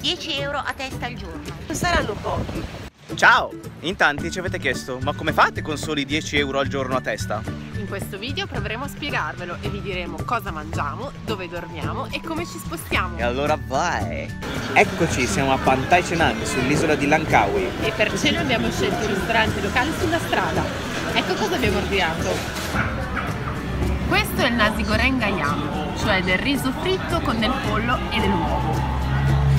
10 euro a testa al giorno. Non saranno pochi. Ciao! In tanti ci avete chiesto, ma come fate con soli 10 euro al giorno a testa? In questo video proveremo a spiegarvelo e vi diremo cosa mangiamo, dove dormiamo e come ci spostiamo. E allora vai! Eccoci, siamo a Pantai Cenang, sull'isola di Langkawi. E per cena abbiamo scelto i ristoranti locali sulla strada. Ecco cosa abbiamo ordinato. Questo è il nasi goreng ayam, cioè del riso fritto con del pollo e dell'uovo.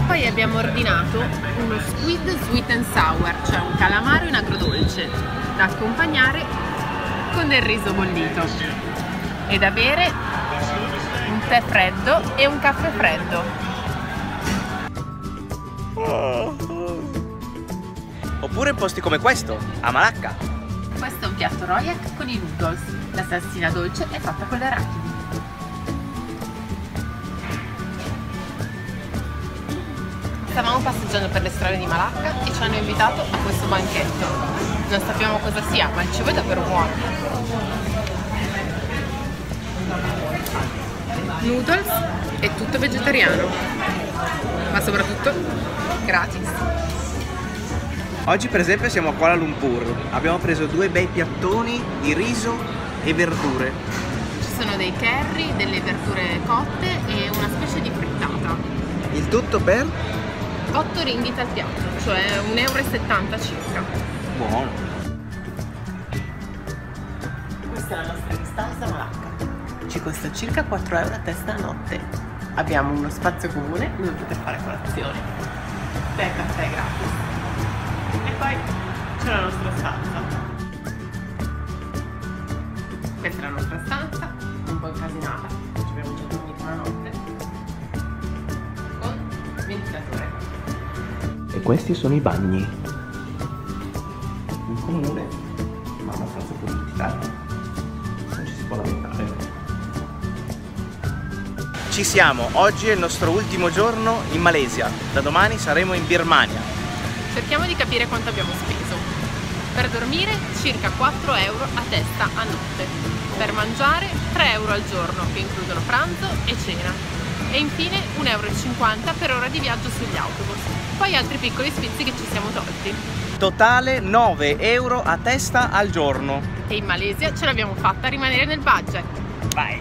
Poi abbiamo ordinato uno squid sweet and sour, cioè un calamaro in agrodolce, da accompagnare con del riso bollito. E da bere un tè freddo e un caffè freddo. Oppure in posti come questo, a Malacca. Questo è un piatto royak con i noodles. La salsina dolce è fatta con le arachidi. Stavamo passeggiando per le strade di Malacca e ci hanno invitato a questo banchetto. Non sappiamo cosa sia, ma il cibo è davvero buono. Noodles è tutto vegetariano, ma soprattutto gratis. Oggi per esempio siamo a Kuala Lumpur. Abbiamo preso due bei piattoni di riso e verdure. Ci sono dei curry, delle verdure cotte e una specie di frittata. Il tutto per 8 ringgit al piatto, cioè 1,70 euro circa. buono. Questa è la nostra distanza Malacca. Ci costa circa 4 euro a testa a notte. Abbiamo uno spazio comune dove poter fare colazione. E caffè gratis. E poi c'è la nostra stanza. Questa è la nostra stanza, un po' incasinata, ci abbiamo già dormito una notte, con ventilatore. E questi sono i bagni. Un comune, ma abbastanza puliti, dai. Non ci si può lamentare. Ci siamo, oggi è il nostro ultimo giorno in Malesia. Da domani saremo in Birmania. Cerchiamo di capire quanto abbiamo speso. Per dormire circa 4 euro a testa a notte. Per mangiare 3 euro al giorno che includono pranzo e cena. E infine 1,50 euro per ora di viaggio sugli autobus. Poi altri piccoli sfizi che ci siamo tolti. Totale 9 euro a testa al giorno. E in Malesia ce l'abbiamo fatta rimanere nel budget. Vai!